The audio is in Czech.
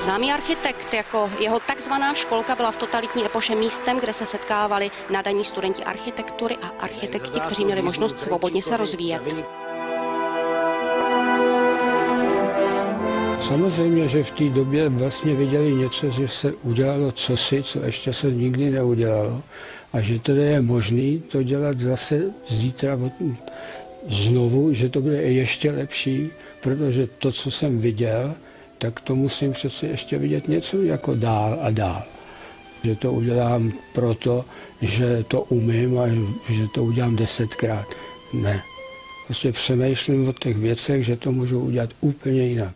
Známý architekt jako jeho takzvaná školka byla v totalitní epoše místem, kde se setkávali nadaní studenti architektury a architekti, kteří měli možnost svobodně se rozvíjet. Samozřejmě, že v té době vlastně viděli něco, že se udělalo cosi, co ještě se nikdy neudělalo a že to je možné to dělat zase zítra znovu, že to bude ještě lepší, protože to, co jsem viděl, tak to musím přece ještě vidět něco jako dál a dál. Že to udělám proto, že to umím a že to udělám desetkrát. Ne. Prostě přemýšlím o těch věcech, že to můžu udělat úplně jinak.